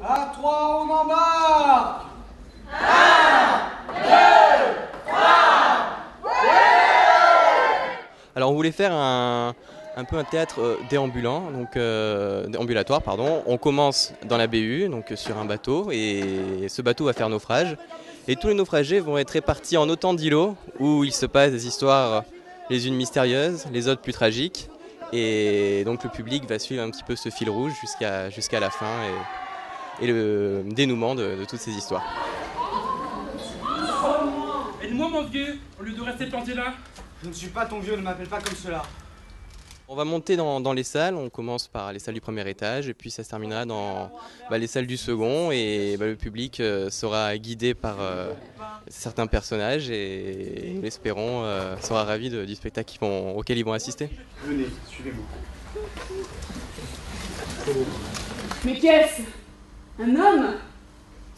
À trois, on embarque Alors on voulait faire un, un peu un théâtre euh, déambulant, donc euh, ambulatoire pardon. On commence dans la BU, donc euh, sur un bateau, et ce bateau va faire naufrage. Et tous les naufragés vont être répartis en autant d'îlots où il se passe des histoires, les unes mystérieuses, les autres plus tragiques. Et donc le public va suivre un petit peu ce fil rouge jusqu'à la fin et le dénouement de, de toutes ces histoires. Aide-moi mon vieux, au lieu de rester planté là. Je ne suis pas ton vieux, ne m'appelle pas comme cela. On va monter dans, dans les salles, on commence par les salles du premier étage et puis ça se terminera dans bah, les salles du second et bah, le public euh, sera guidé par euh, certains personnages et nous l'espérons euh, sera ravi de- du spectacle vont- auquel ils vont assister. Venez, suivez-moi. Mais qu'est-ce Un homme?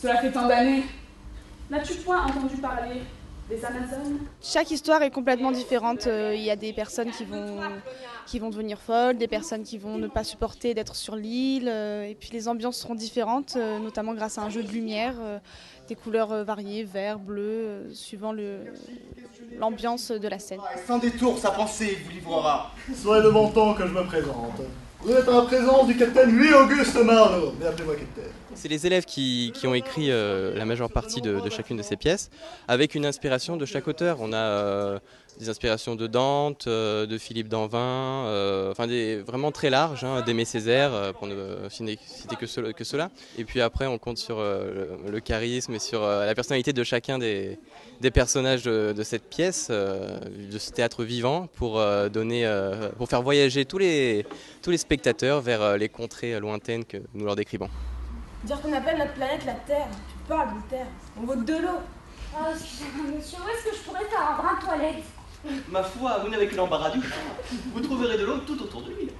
Cela fait tant d'années. N'as-tu point entendu parler des Amazones? Chaque histoire est complètement différente. Euh, Il y a des personnes qui vont, qui vont devenir folles, des personnes qui vont ne pas supporter d'être sur l'île. euh, Et puis les ambiances seront différentes, euh, notamment grâce à un jeu de lumière, des couleurs variées, vert, bleu, suivant le- l'ambiance de la scène. Sans détour, sa pensée vous livrera. Soyez de mon temps que je me présente. Vous êtes en présence du capitaine Louis-Auguste Marlowe. Mais appelez-moi capitaine. C'est les élèves qui, qui ont écrit euh, la majeure partie de, de chacune de ces pièces avec une inspiration de chaque auteur. On a euh, des inspirations de Dante, euh, de Philippe Danvin, euh, enfin des, vraiment très larges, hein, d'Aimé Césaire, euh, pour ne citer que, cela- que cela. Et puis après, on compte sur euh, le, charisme et sur euh, la personnalité de chacun des, personnages de, cette pièce, euh, de ce théâtre vivant, pour, euh, donner, euh, pour faire voyager tous les, tous les spectateurs vers euh, les contrées lointaines que nous leur décrivons. Dire qu'on appelle notre planète la Terre. Tu parles de Terre. On vaut de l'eau. Oh, excusez-moi, monsieur, où est-ce que je pourrais faire un brin toilette Ma foi, vous n'avez que l'embarras du choix. Vous trouverez de l'eau tout autour de l'île.